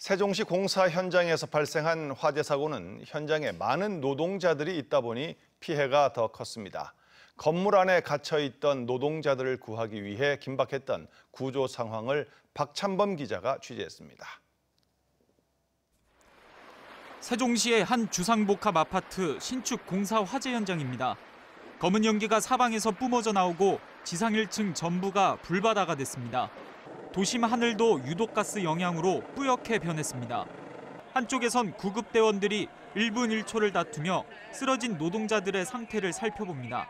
세종시 공사 현장에서 발생한 화재 사고는 현장에 많은 노동자들이 있다 보니 피해가 더 컸습니다. 건물 안에 갇혀 있던 노동자들을 구하기 위해 긴박했던 구조 상황을 박찬범 기자가 취재했습니다. 세종시의 한 주상복합 아파트 신축 공사 화재 현장입니다. 검은 연기가 사방에서 뿜어져 나오고 지상 1층 전부가 불바다가 됐습니다. 도심 하늘도 유독가스 영향으로 뿌옇게 변했습니다. 한쪽에선 구급대원들이 1분 1초를 다투며 쓰러진 노동자들의 상태를 살펴봅니다.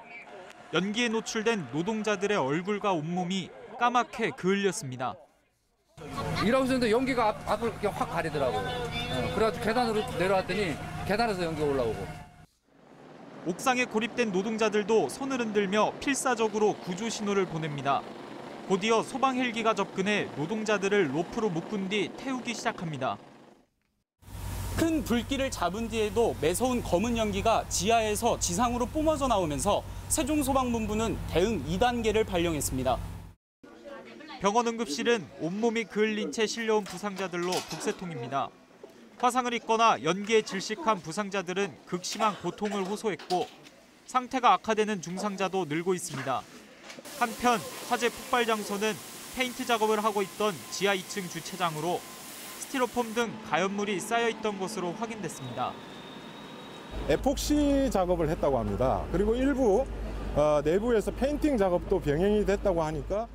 연기에 노출된 노동자들의 얼굴과 온몸이 까맣게 그을렸습니다. 일하고 있었는데 연기가 앞, 앞을 이렇게 확 가리더라고. 어, 그래가지고 계단으로 내려왔더니 계단에서 연기가 올라오고. 옥상에 고립된 노동자들도 손을 흔들며 필사적으로 구조 신호를 보냅니다. 곧이어 소방 헬기가 접근해 노동자들을 로프로 묶은 뒤 태우기 시작합니다. 큰 불길을 잡은 뒤에도 매서운 검은 연기가 지하에서 지상으로 뿜어져 나오면서 세종소방본부는 대응 2단계를 발령했습니다. 병원 응급실은 온몸이 그을린 채 실려온 부상자들로 북새통입니다. 화상을 입거나 연기에 질식한 부상자들은 극심한 고통을 호소했고 상태가 악화되는 중상자도 늘고 있습니다. 한편 화재 폭발 장소는 페인트 작업을 하고 있던 지하 2층 주차장으로 스티로폼 등 가연물이 쌓여 있던 것으로 확인됐습니다. 에폭시 작업을 했다고 합니다. 그리고 일부 어, 내부에서 페인팅 작업도 병행이 됐다고 하니까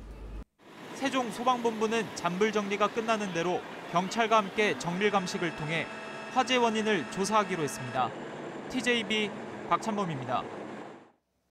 세종 소방본부는 잔불 정리가 끝나는 대로 경찰과 함께 정밀 감식을 통해 화재 원인을 조사하기로 했습니다. TJB 박찬범입니다.